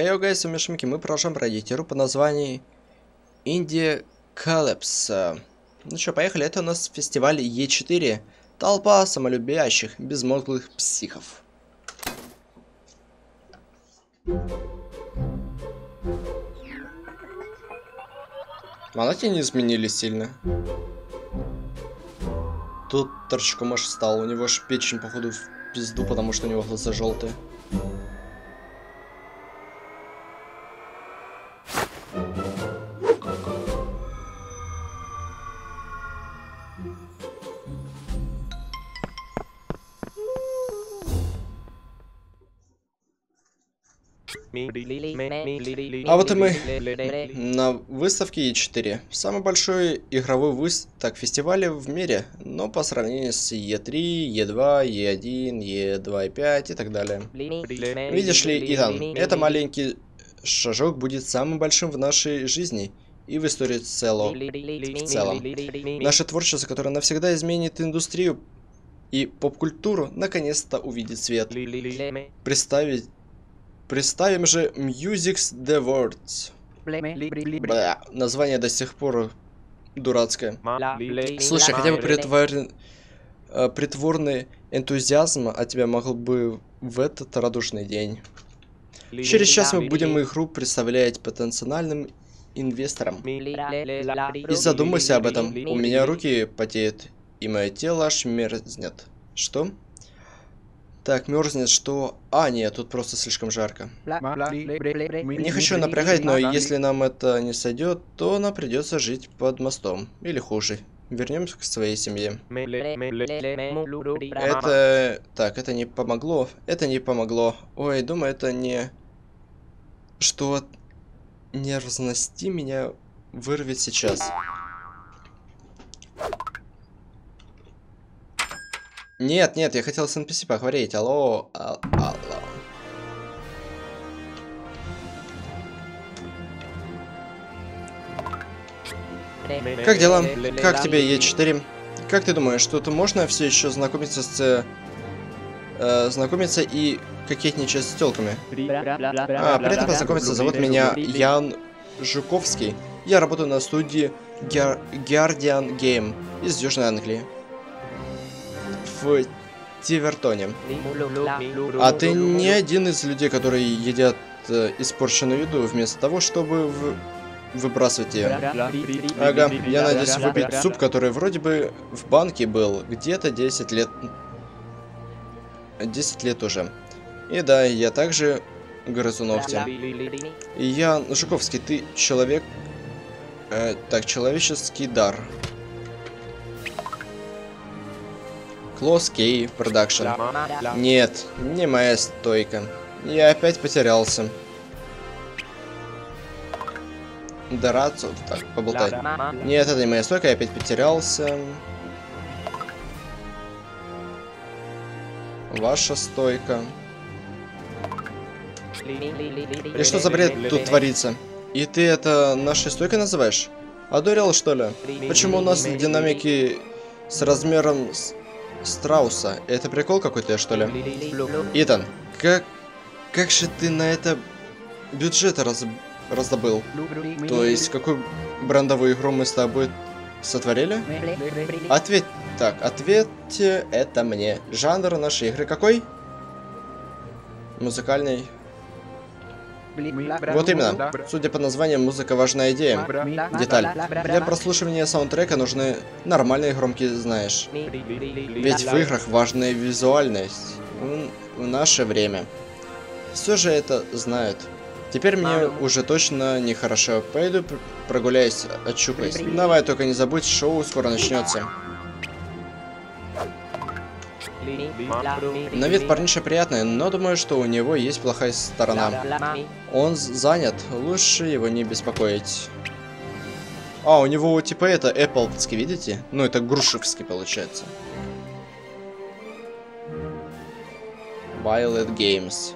Хей, гайс, умешмики, мы продолжаем пройти игру под названием Indie Calypso. Ну что, поехали, это у нас фестиваль Е4. Толпа самолюбящих, безмозглых психов. Монахи не изменились сильно. Тут торчком аж стал, у него ж печень, походу, в пизду, потому что у него глаза желтые. А вот и мы на выставке E4. Самый большой игровой выст... так, фестиваль в мире, но по сравнению с E3, E2, E1, E2.5 и так далее. Видишь ли, Итан, это маленький шажок будет самым большим в нашей жизни и в истории цело... в целом. Наше творчество, которое навсегда изменит индустрию и поп-культуру, наконец-то увидит свет. Представить Представим же Music's The Words. Бля, название до сих пор дурацкое. Слушай, хотя бы притвор... Э, притворный энтузиазм от тебя могл бы в этот радужный день. Через час мы будем игру представлять потенциальным инвесторам. И задумайся об этом. У меня руки потеют, и мое тело аж мерзнет. Что? Так, мерзнет, что... А, нет, тут просто слишком жарко. Не хочу напрягать, но если нам это не сойдет, то нам придется жить под мостом. Или хуже. Вернемся к своей семье. Это... Так, это не помогло. Это не помогло. Ой, думаю, это не... Что нервности меня вырвет сейчас. Нет, нет, я хотел с NPC поговорить. Алло, ал алло. Как дела? Как тебе Е4? Как ты думаешь, тут можно все еще знакомиться с... Э, знакомиться и кокетничать с телками? А, при этом познакомиться. Зовут меня Ян Жуковский. Я работаю на студии Guardian Game из Южной Англии в Тивертоне. А ты не один из людей, которые едят э, испорченную еду, вместо того, чтобы в... выбрасывать ее. Ага, я надеюсь выпить суп, который вроде бы в банке был где-то 10 лет... 10 лет уже. И да, я также грызу ногти. И я, Жуковский, ты человек... Э, так, человеческий дар. Close Key Production. Нет, не моя стойка. Я опять потерялся. Дорацу, так, поболтай. Нет, это не моя стойка, я опять потерялся. Ваша стойка. И что за бред тут творится? И ты это нашей стойкой называешь? Одурел, что ли? Почему у нас динамики с размером Страуса. Это прикол какой-то, что ли? Итан, как... Как же ты на это бюджет раз... раздобыл? То есть, какую брендовую игру мы с тобой сотворили? Ответь... Так, ответьте это мне. Жанр нашей игры какой? Музыкальный. Вот именно. Судя по названию, музыка важная идея. Деталь. Для прослушивания саундтрека нужны нормальные громкие, знаешь. Ведь в играх важная визуальность. В наше время. Все же это знают. Теперь мне уже точно нехорошо. Пойду прогуляюсь, очухаюсь. Давай, только не забудь, шоу скоро начнется. На вид парниша приятный, но думаю, что у него есть плохая сторона. Он занят, лучше его не беспокоить. А, у него типа это, Apple, видите? Ну, это грушевский получается. Violet Games.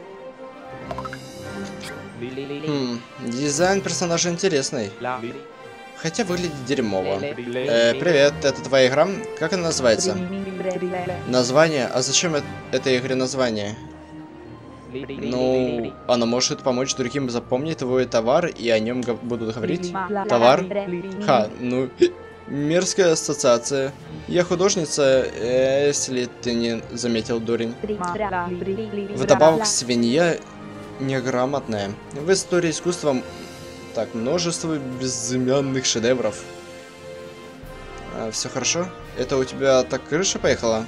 Хм, дизайн персонажа интересный. Хотя выглядит дерьмово. Э, привет, это твоя игра? Как она называется? Название? А зачем это, этой игре название? Ну, оно может помочь другим запомнить твой товар и о нем будут говорить. Товар? Ха, ну, мерзкая ассоциация. Я художница, если ты не заметил, дурень. Вдобавок, свинья неграмотная. В истории искусства так, множество безымянных шедевров. А, все хорошо? Это у тебя так крыша поехала?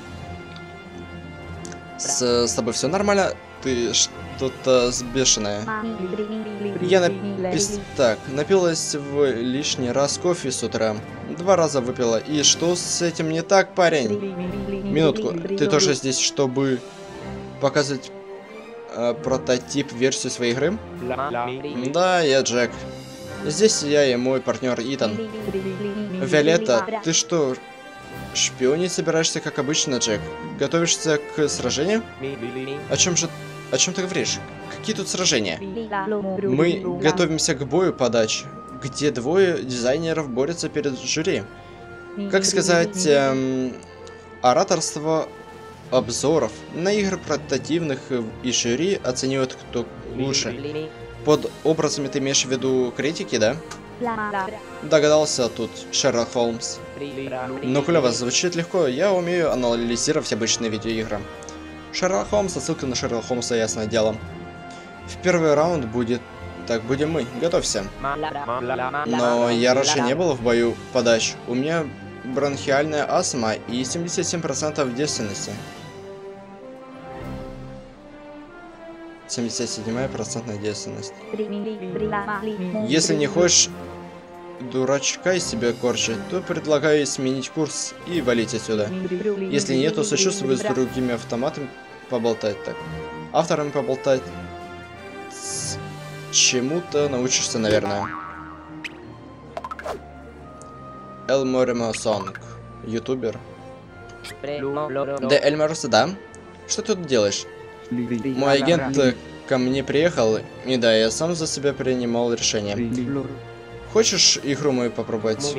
С, с тобой все нормально? Ты что-то сбешенное. Я напис... Так, напилась в лишний раз кофе с утра. Два раза выпила. И что с этим не так, парень? Минутку. Ты тоже здесь, чтобы показывать э, прототип версию своей игры? Да, я Джек. Здесь я и мой партнер Итан. Виолетта, ты что, шпионить собираешься, как обычно, Джек? Готовишься к сражению? О чем же... О чем ты говоришь? Какие тут сражения? Мы готовимся к бою подач, где двое дизайнеров борются перед жюри. Как сказать, эм, ораторство обзоров на игры портативных и жюри оценивают кто лучше. Под образами ты имеешь в виду критики, да? Догадался тут, Шерлок Холмс. Ну, клево, звучит легко. Я умею анализировать обычные видеоигры. Шерлок Холмс, ссылка на Шерлок Холмса, ясное дело. В первый раунд будет... Так, будем мы. Готовься. Но я раньше не был в бою подач. У меня бронхиальная астма и 77% девственности. 77 процентная девственность. Если не хочешь дурачка из себя корчить, то предлагаю сменить курс и валить отсюда. Если нет, то сочувствую с другими автоматами поболтать так. Авторами поболтать. Чему-то научишься, наверное. Элморимо Сонг. Ютубер. Да, Эльмарус, да? Что ты тут делаешь? Мой агент э, ко мне приехал, и да, я сам за себя принимал решение. Хочешь игру мою попробовать?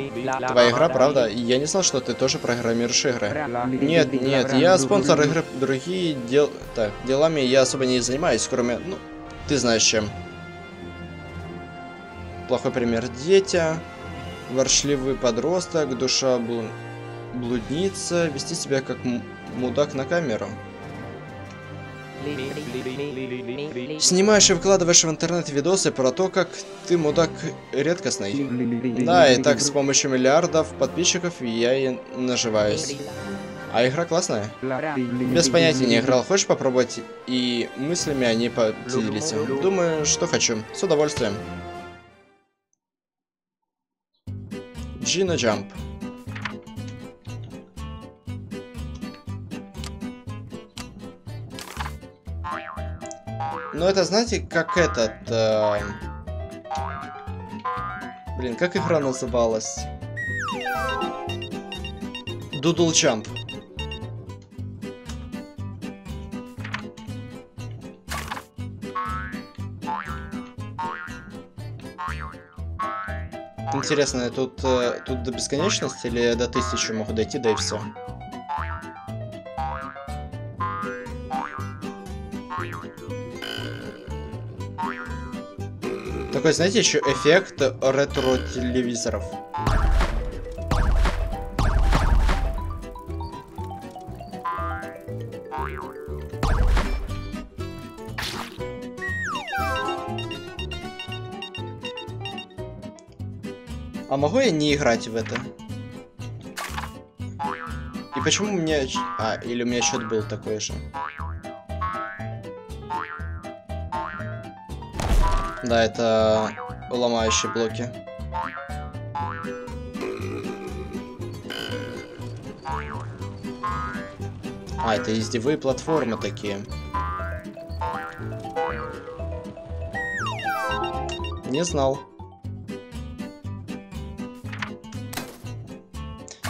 Твоя игра, правда? Я не знал, что ты тоже программируешь игры. Нет, нет, я спонсор игры, другие дел... Так, делами я особо не занимаюсь, кроме... Ну, ты знаешь чем. Плохой пример. Дитя, воршливый подросток, душа блу... блудница, вести себя как мудак на камеру. Снимаешь и выкладываешь в интернет видосы про то, как ты мудак редкостный. Да, и так с помощью миллиардов подписчиков я и наживаюсь. А игра классная? Без понятия не играл. Хочешь попробовать? И мыслями они поделиться. Думаю, что хочу. С удовольствием. Gina Jump. Ну это, знаете, как этот... Э... Блин, как игра называлась? Дудл Jump. Интересно, тут, э, тут до бесконечности или до тысячи могу дойти, да и все? Такой, знаете, еще эффект ретро-телевизоров. А могу я не играть в это? И почему у меня... А, или у меня счет был такой же? Да, это ломающие блоки. А, это издевые платформы такие. Не знал.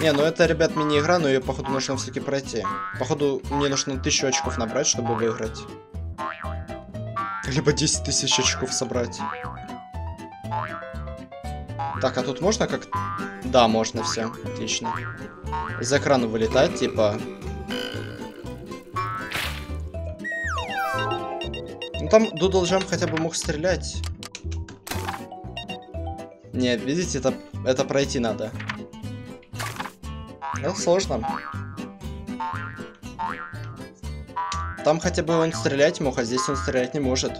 Не, ну это, ребят, мини-игра, но ее, походу, нужно все-таки пройти. Походу, мне нужно тысячу очков набрать, чтобы выиграть. Либо 10 тысяч очков собрать. Так, а тут можно как... Да, можно все. Отлично. Из экрана вылетать, типа... там Doodle Jump хотя бы мог стрелять. Не, видите, это, это пройти надо. Это сложно. Там хотя бы он стрелять мог, а здесь он стрелять не может.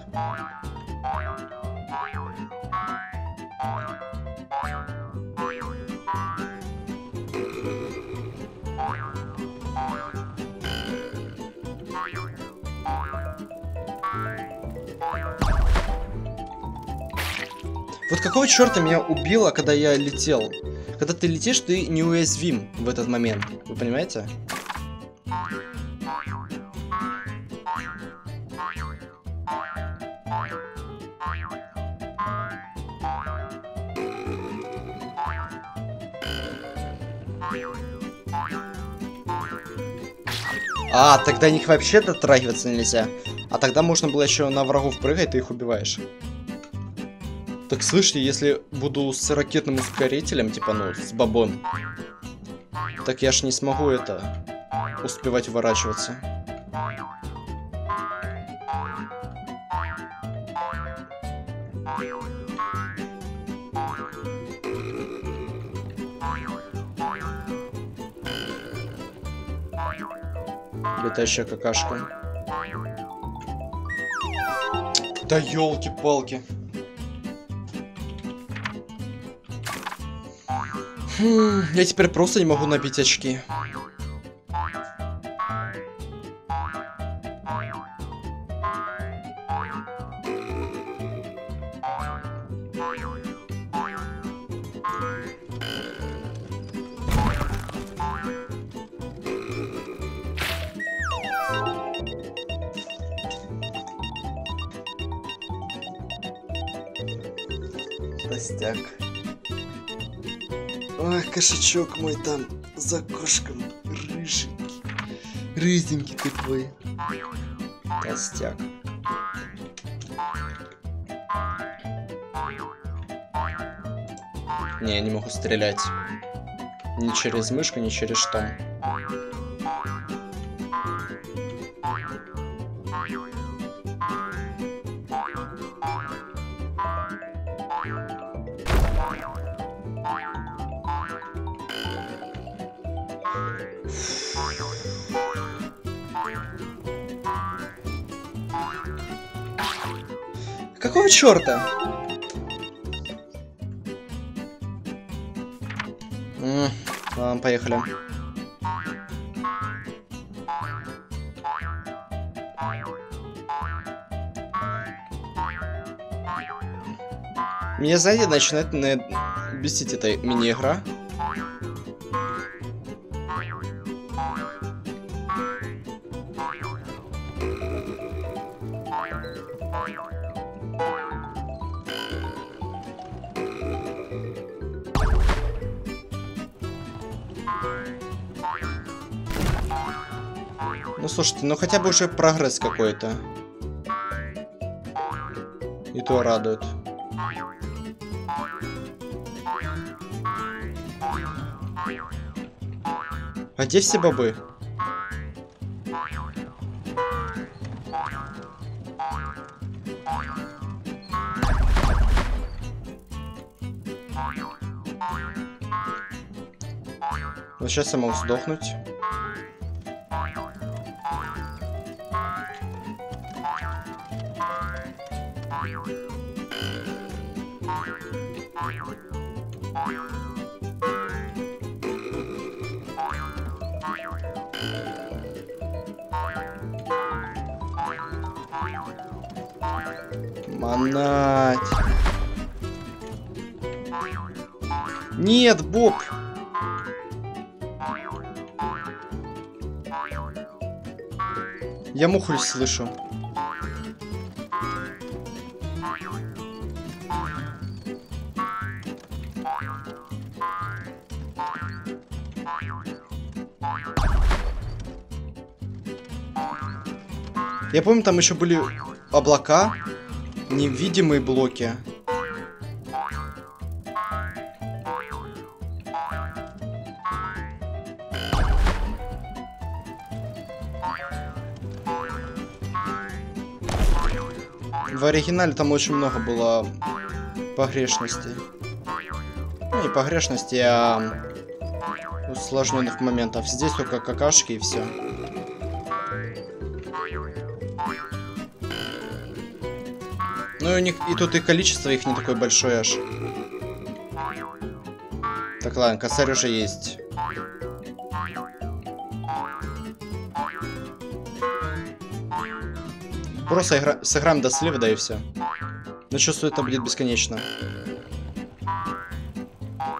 Вот какого черта меня убило, когда я летел? Когда ты летишь, ты неуязвим в этот момент. Вы понимаете? А, тогда них вообще дотрагиваться нельзя. А тогда можно было еще на врагов прыгать, ты их убиваешь. Так слышите, если буду с ракетным ускорителем, типа, ну, с бобом, так я ж не смогу это успевать уворачиваться. Летающая какашка. Да елки-палки. Я теперь просто не могу набить очки. Ой, кошачок мой там за кошком. Рыженький. Рыженький такой. Толстяк. Не, я не могу стрелять. Ни через мышку, ни через что. Какого черта? Ладно, поехали. Меня, знаете, начинает на... бесить эта мини-игра. Слушайте, ну хотя бы уже прогресс какой-то. И то радует. А где все бобы? Вот сейчас я могу сдохнуть. Нет, Боб. Я муху слышу. Я помню, там еще были облака, невидимые блоки. В оригинале там очень много было погрешностей. Ну, не погрешностей, а усложненных моментов. Здесь только какашки и все. Ну и у них и тут и количество их не такое большое аж. Так, ладно, косарь уже есть. Просто игра... сыграем до слива, да и все. Но чувствую, это будет бесконечно.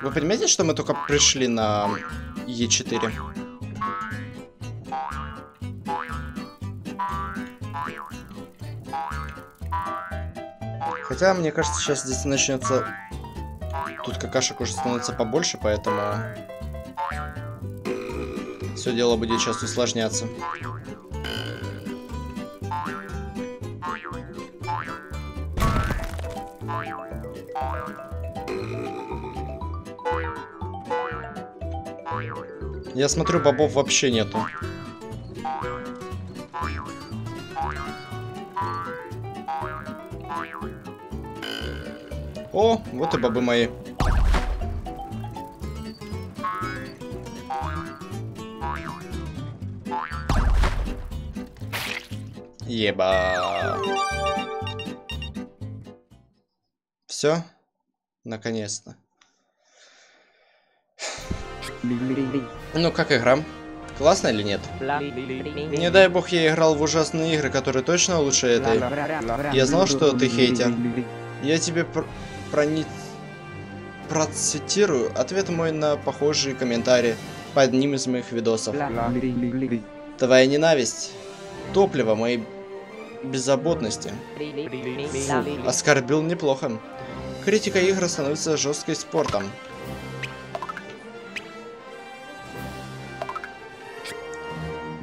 Вы понимаете, что мы только пришли на Е4? Хотя, мне кажется, сейчас здесь начнется... Тут какашек уже становится побольше, поэтому... Все дело будет сейчас усложняться. Я смотрю, бобов вообще нету. О, вот и бобы мои. Еба. Все? Наконец-то. Ну, как игра? Классно или нет? Не дай бог я играл в ужасные игры, которые точно лучше этой. Я знал, что ты хейтер. Я тебе пр прони... процитирую ответ мой на похожие комментарии под одним из моих видосов. Твоя ненависть. Топливо моей беззаботности. Фу, оскорбил неплохо. Критика игр становится жесткой спортом.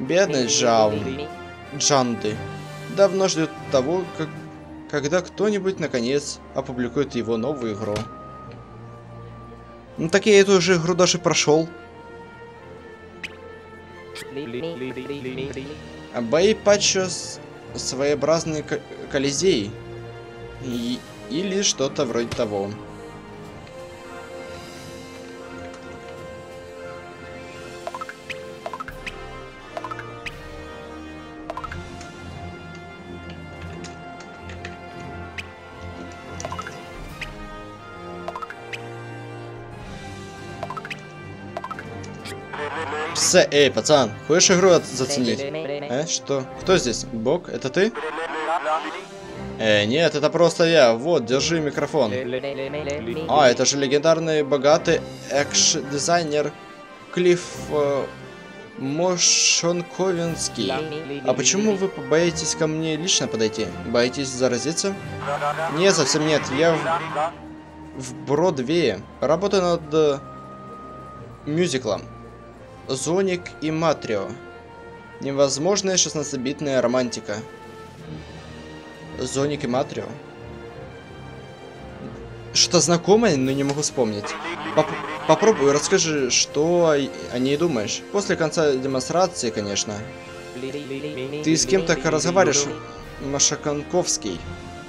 Бедный Джаун. Джанды. Давно ждет того, как, когда кто-нибудь наконец опубликует его новую игру. Ну так я эту же игру даже прошел. Бои Патчо своеобразный колизей. И, или что-то вроде того. С, эй, пацан, хочешь игру заценить? Э, что? Кто здесь? Бог, это ты? Э, нет, это просто я. Вот, держи микрофон. А, это же легендарный, богатый экш-дизайнер Клифф э, Мошонковинский. А почему вы боитесь ко мне лично подойти? Боитесь заразиться? Нет, совсем нет. Я в, в Бродвее. Работаю над э, мюзиклом. Зоник и Матрио. Невозможная 16-битная романтика. Зоник и Матрио. Что знакомое, но не могу вспомнить. Поп попробуй, расскажи, что о ней думаешь. После конца демонстрации, конечно. Ты с кем так разговариваешь, Машаканковский?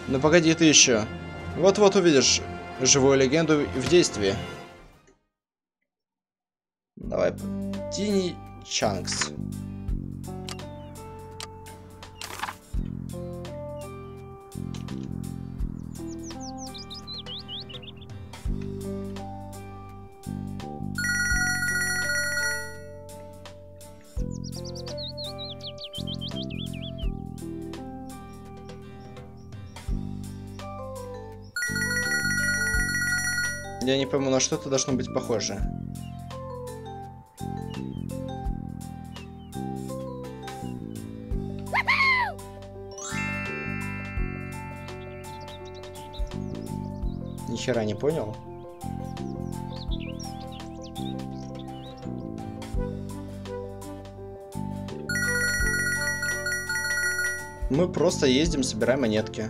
Ну погоди ты еще. Вот-вот увидишь живую легенду в действии. Давай. Тини Чанкс. Я не пойму, на что это должно быть похоже. Хера не понял. Мы просто ездим, собираем монетки.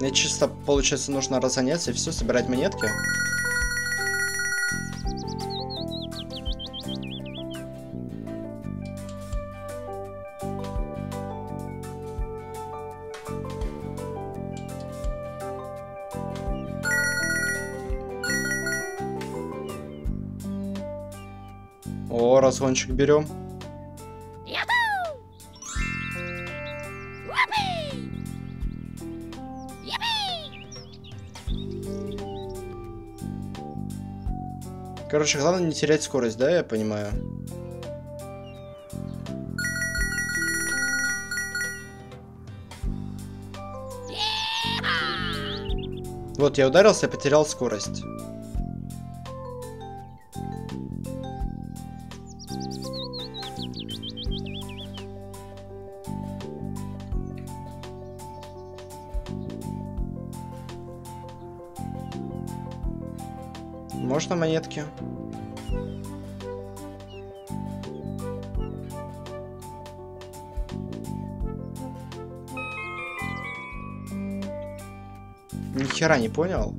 Мне чисто, получается, нужно разгоняться и все, собирать монетки. О, разгончик берем. Короче, главное не терять скорость, да, я понимаю? Вот, я ударился, потерял скорость. Можно монетки? Ни хера не понял.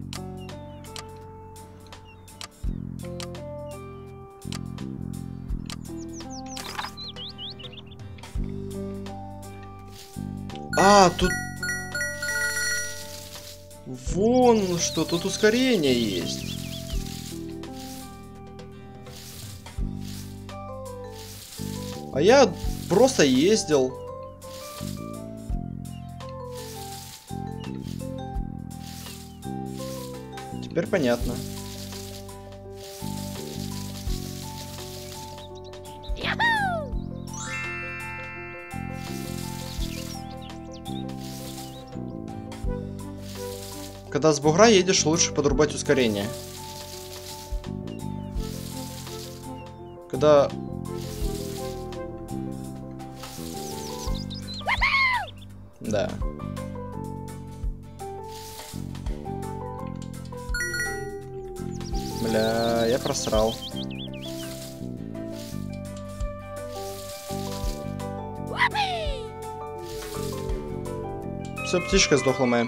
А, тут... Вон что, тут ускорение есть. А я просто ездил. Теперь понятно. Когда с бугра едешь, лучше подрубать ускорение. Когда... Да. Бля, я просрал. Все, птичка сдохла моя.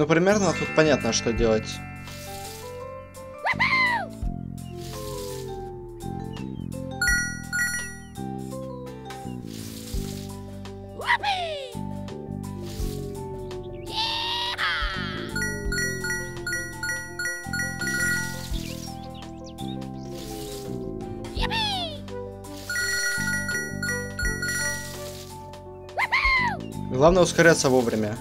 Ну, примерно тут понятно, что делать. Главное ускоряться вовремя.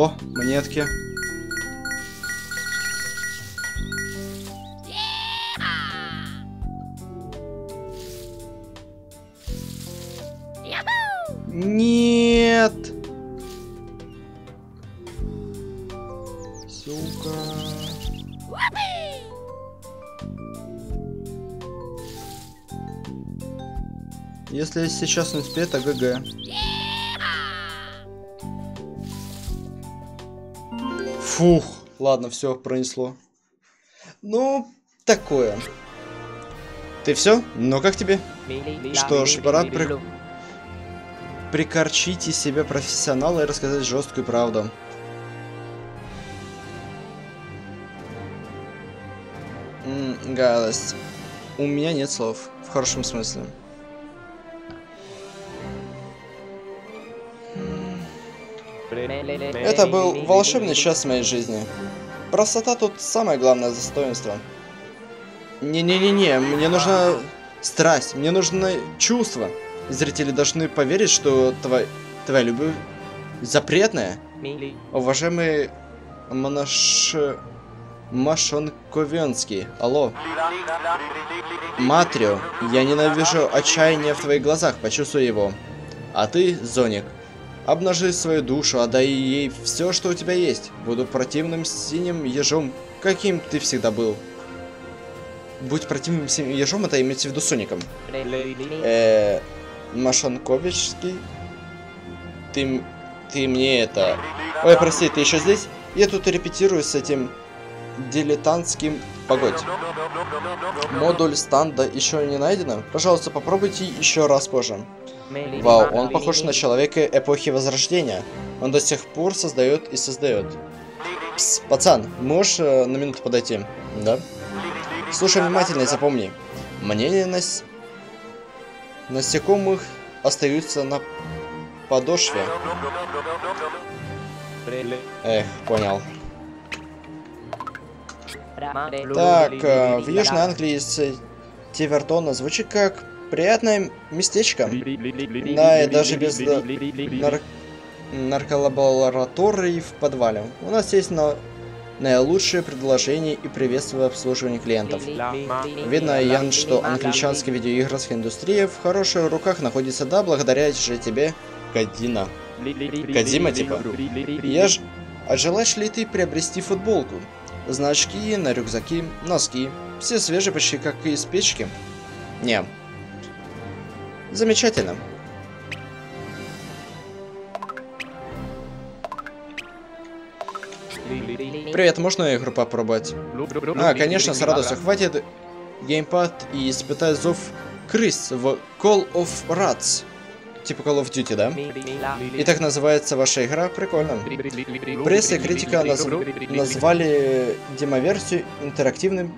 О, монетки. Нет. Сука. Если сейчас не успеет, то ГГ. Фух, ладно, все, пронесло. Ну, такое. Ты все? Ну как тебе? Что ж, пора при... прикорчить из себя профессионала и рассказать жесткую правду. М гадость. У меня нет слов. В хорошем смысле. Это был волшебный час в моей жизни. Простота тут самое главное достоинство. Не-не-не-не, мне нужна страсть, мне нужно чувство. Зрители должны поверить, что твоя, твоя любовь запретная. Уважаемый монаш... Машонковенский. Алло. Матрио, я ненавижу отчаяние в твоих глазах, почувствуй его. А ты, Зоник, обнажи свою душу, отдай ей все, что у тебя есть. Буду противным синим ежом, каким ты всегда был. Будь противным синим ежом, это имеется в виду Соником. Э, Машонковичский? Ты, ты мне это... Ой, прости, ты еще здесь? Я тут репетирую с этим дилетантским... Погодь. Модуль станда еще не найдено? Пожалуйста, попробуйте еще раз позже. Вау, он похож на человека эпохи Возрождения. Он до сих пор создает и создает. Пс, пацан, можешь э, на минуту подойти? Да? Слушай внимательно и запомни. Мнение нас... насекомых остаются на подошве. Эх, понял. Так, э, в Южной Англии из Тивертона звучит как приятное местечко. Да, и даже без нар нарколабораторий в подвале. У нас есть на наилучшие предложения и приветствие обслуживания клиентов. Видно, Ян, что англичанская видеоигрская индустрия в хороших руках находится, да, благодаря же тебе, Кадина. Кадима, типа. Я ж... А желаешь ли ты приобрести футболку? Значки на рюкзаки, носки. Все свежие почти как из печки. Не. Замечательно. Привет, можно игру попробовать? А, конечно, с радостью. Хватит геймпад и испытай зов крыс в Call of Rats. Типа Call of Duty, да? И так называется ваша игра? Прикольно. Пресса и критика наз... назвали демоверсию интерактивным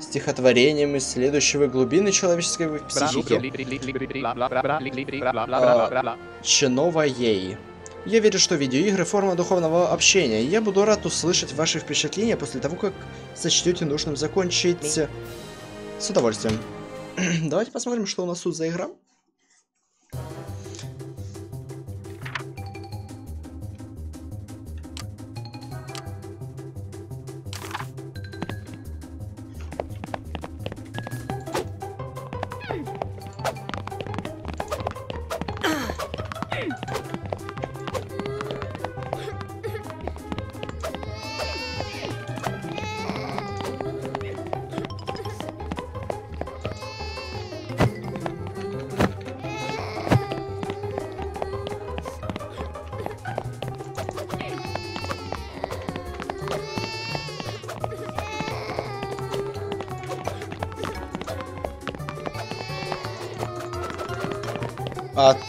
стихотворением исследующего глубины человеческой психики. А, Чинова Ей. Я верю, что видеоигры – форма духовного общения. Я буду рад услышать ваши впечатления после того, как сочтете нужным закончить с удовольствием. Давайте посмотрим, что у нас тут за игра.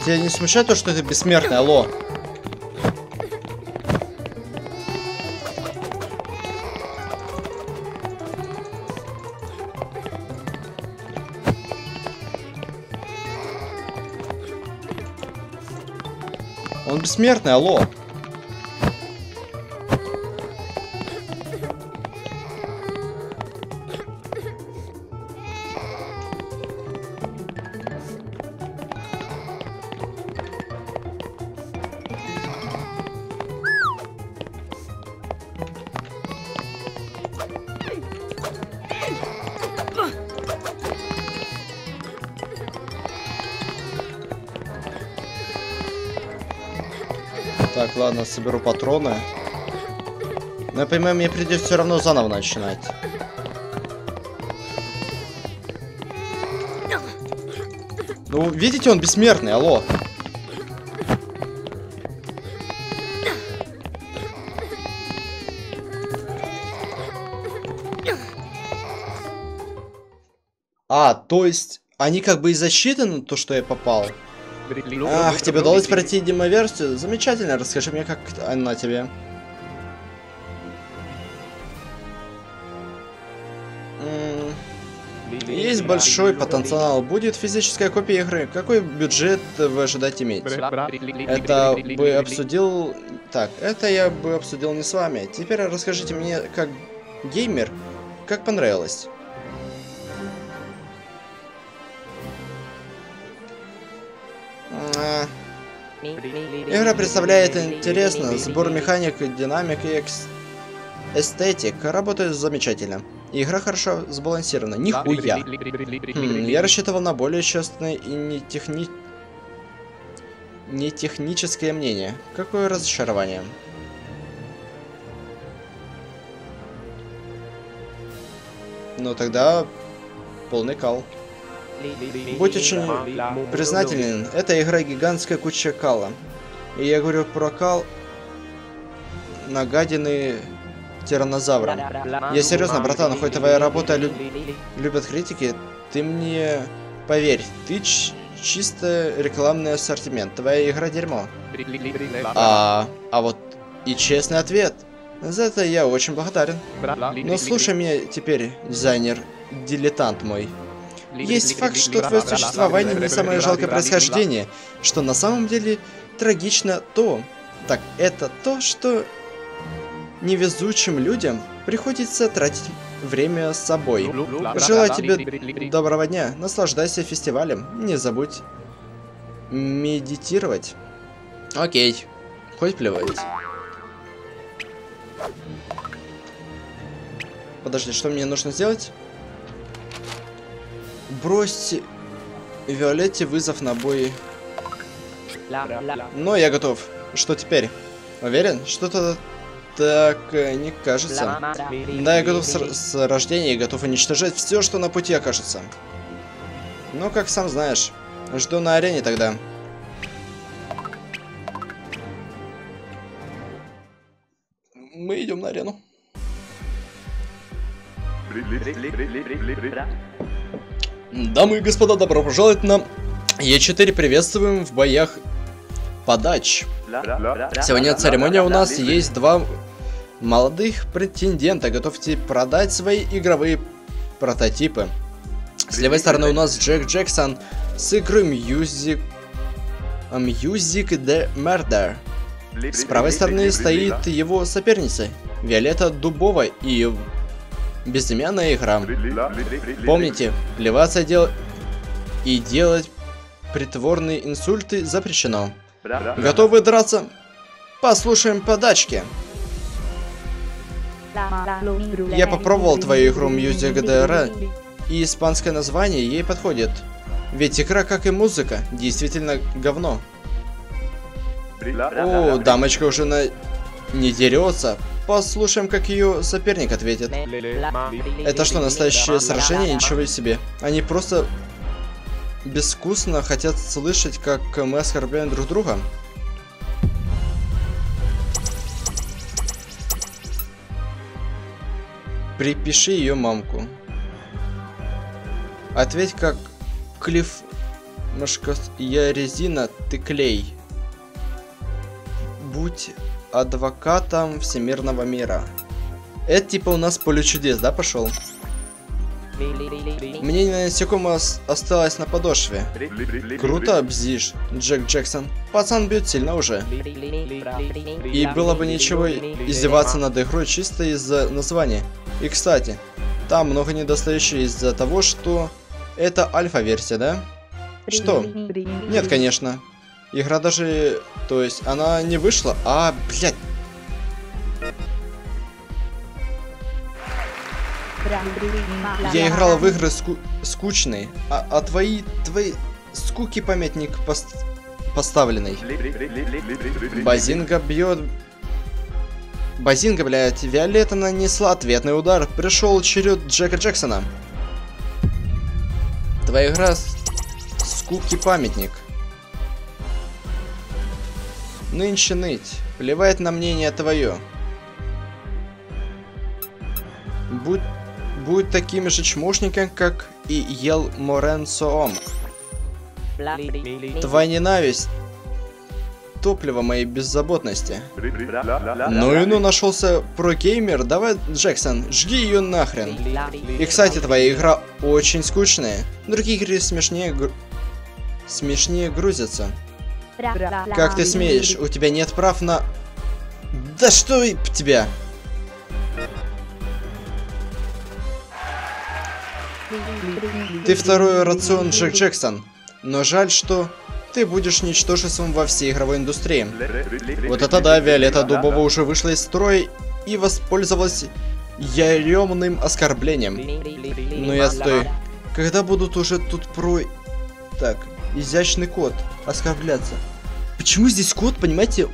Тебя не смущает то, что ты бессмертный, алло? Он бессмертный, алло. Соберу патроны. Но я понимаю, мне придется все равно заново начинать. Ну, видите, он бессмертный, алло. А, то есть, они как бы и засчитаны, то, что я попал? Ах, тебе удалось пройти демоверсию? Замечательно, расскажи мне, как она тебе. Есть большой потенциал. Будет физическая копия игры. Какой бюджет вы ожидаете иметь? Это бы обсудил... Так, это я бы обсудил не с вами. Теперь расскажите мне, как геймер, как понравилось. Игра представляет интересно, сбор механик, динамик и экс... эстетик работает замечательно. Игра хорошо сбалансирована. Нихуя. Хм, я рассчитывал на более честное и не техни... не техническое мнение. Какое разочарование. Ну тогда полный кал. Будь очень признателен. Эта игра гигантская куча кала. И я говорю про кал на гадины тиранозавра. Я серьезно, братан, хоть твоя работа лю любят критики, ты мне поверь, ты чисто рекламный ассортимент. Твоя игра дерьмо. А, а вот и честный ответ. За это я очень благодарен. Но слушай меня теперь, дизайнер, дилетант мой. Есть факт, что твое существование не самое жалкое происхождение, что на самом деле трагично то. Так, это то, что невезучим людям приходится тратить время с собой. Желаю тебе доброго дня, наслаждайся фестивалем, не забудь медитировать. Окей, хоть плевать. Подожди, что мне нужно сделать? Бросьте Виолетте вызов на бой. Но я готов. Что теперь? Уверен? Что-то так э, не кажется. Да, я готов с, с рождения и готов уничтожать все, что на пути окажется. Ну, как сам знаешь. Жду на арене тогда. Мы идем на арену. Дамы и господа, добро пожаловать на Е4. Приветствуем в боях подач. Сегодня церемония у нас есть два молодых претендента. Готовьте продать свои игровые прототипы. С левой стороны у нас Джек Джексон с игры Music... Music the Murder. С правой стороны стоит его соперница, Виолетта Дубова и безымянная игра. Помните, плеваться дел... и делать притворные инсульты запрещено. Готовы драться? Послушаем подачки. Я попробовал твою игру Music DR, и испанское название ей подходит. Ведь игра, как и музыка, действительно говно. О, дамочка уже на... не дерется. Послушаем, как ее соперник ответит. Это что, настоящее сражение? Ничего себе. Они просто безвкусно хотят слышать, как мы оскорбляем друг друга. Припиши ее мамку. Ответь как Клифф Машка, я резина, ты клей. Будь адвокатом всемирного мира. Это типа у нас поле чудес, да, пошел? Мне на насекомое осталось на подошве. Круто, бзишь, Джек Джексон. Пацан бьет сильно уже. И было бы ничего издеваться над игрой чисто из-за названия. И кстати, там много недостающего из-за того, что это альфа-версия, да? Что? Нет, конечно. Игра даже... То есть, она не вышла, а, блядь, Я играл в игры ску скучные, а, а твои, твои скуки памятник пост поставленный. Базинга бьет... Базинга, блядь, Виолетта нанесла ответный удар. Пришел черед Джека Джексона. Твоя игра скуки памятник. Нынче ныть. Плевать на мнение твое. Будь будет такими же чмошниками, как и Ел Морен Соонг. Твоя ненависть топливо моей беззаботности. Ну и ну нашелся про-геймер, давай, Джексон, жги ее нахрен. И, кстати, твоя игра очень скучная. Другие игры смешнее, гру... смешнее грузятся. Как ты смеешь? У тебя нет прав на... Да что тебя? Ты второй рацион Джек Джексон. Но жаль, что ты будешь ничтожеством во всей игровой индустрии. Вот это да, Виолетта Дубова уже вышла из строя и воспользовалась яремным оскорблением. Ну я стой. Когда будут уже тут про... Так, изящный код оскорбляться. Почему здесь код, понимаете,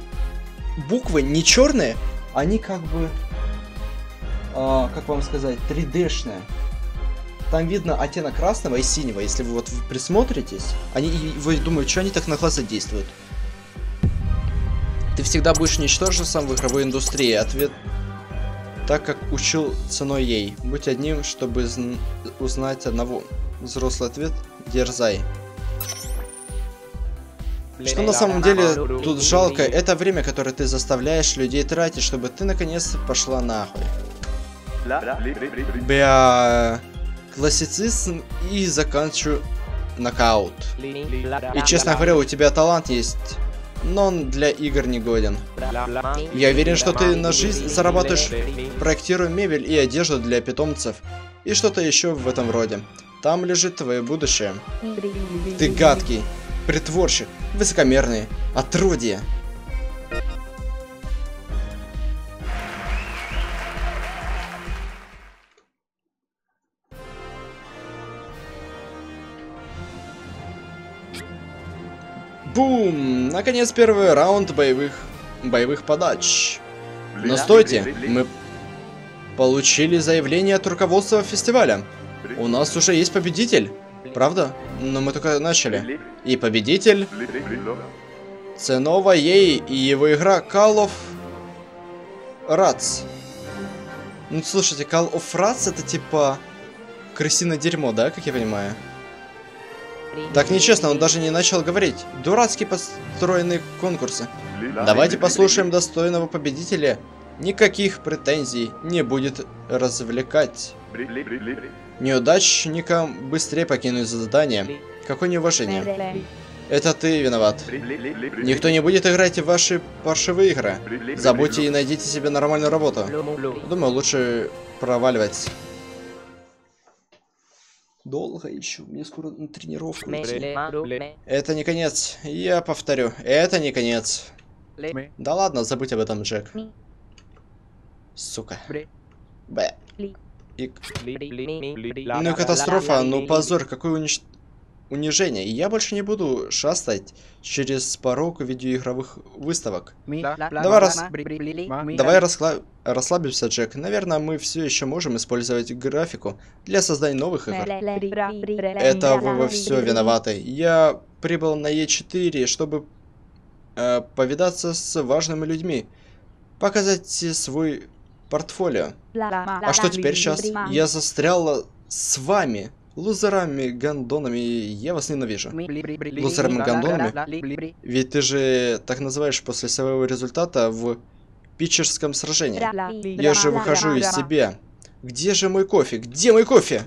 буквы не черные, они как бы... А, как вам сказать, 3D-шные. Там видно оттенок красного и синего, если вы вот присмотритесь. Они, вы думаете, что они так на глаза действуют? Ты всегда будешь ничтожеством в игровой индустрии. Ответ так как учил ценой ей. Будь одним, чтобы узнать одного. Взрослый ответ – дерзай. Что на самом деле тут жалко, это время, которое ты заставляешь людей тратить, чтобы ты наконец пошла нахуй. Бя... Классицизм и заканчиваю нокаут. И честно говоря, у тебя талант есть но он для игр не годен. Я уверен, что ты на жизнь зарабатываешь, проектируя мебель и одежду для питомцев, и что-то еще в этом роде. Там лежит твое будущее. Ты гадкий, притворщик, высокомерный, отродье. Бум! Наконец первый раунд боевых боевых подач. Но стойте, мы получили заявление от руководства фестиваля. У нас уже есть победитель. Правда? Но мы только начали. И победитель... Ценова Ей и его игра Call of Rats. Ну, слушайте, Call of Rats это типа крысиное дерьмо, да, как я понимаю? Так нечестно, он даже не начал говорить. Дурацкие построенные конкурсы. Давайте послушаем достойного победителя. Никаких претензий не будет развлекать. Неудачникам быстрее покинуть задание. Какое неуважение. Это ты виноват. Никто не будет играть в ваши паршивые игры. Забудьте и найдите себе нормальную работу. Думаю, лучше проваливать. Долго еще. Мне скоро на тренировку. Это не конец. Я повторю. Это не конец. Да ладно, забудь об этом, Джек. Сука. Б. И... Ну катастрофа, ну позор, какой унич унижение. И я больше не буду шастать через порог видеоигровых выставок. Давай, рас... Давай расхла... расслабимся, Джек. Наверное, мы все еще можем использовать графику для создания новых игр. Это вы во все виноваты. Я прибыл на Е4, чтобы э, повидаться с важными людьми. Показать свой портфолио. А что теперь сейчас? Я застряла с вами лузерами, гандонами, я вас ненавижу. Лузерами, гандонами? Ведь ты же так называешь после своего результата в питчерском сражении. Я же выхожу из себя. Где же мой кофе? Где мой кофе?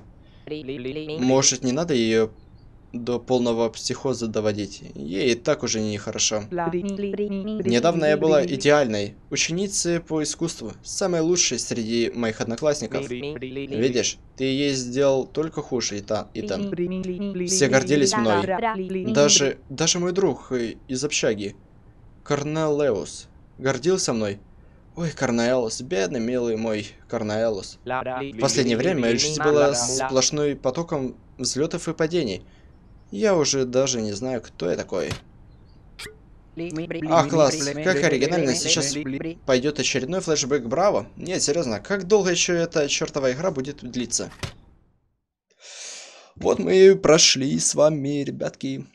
Может, не надо ее до полного психоза доводить. Ей и так уже нехорошо. Недавно я была идеальной ученицей по искусству, самой лучшей среди моих одноклассников. Видишь, ты ей сделал только хуже, Итан. Итан. Все гордились мной. Даже, даже мой друг из общаги, Корнел Леус, гордился мной. Ой, Корнелос, бедный, милый мой Корнелос. В последнее время моя жизнь была сплошной потоком взлетов и падений. Я уже даже не знаю, кто я такой. Ах, класс, как оригинально сейчас пойдет очередной флешбэк Браво. Нет, серьезно, как долго еще эта чертова игра будет длиться? Вот мы и прошли с вами, ребятки.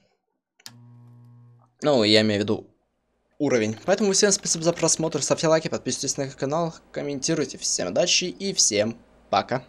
Ну, я имею в виду уровень. Поэтому всем спасибо за просмотр, ставьте лайки, подписывайтесь на канал, комментируйте. Всем удачи и всем пока.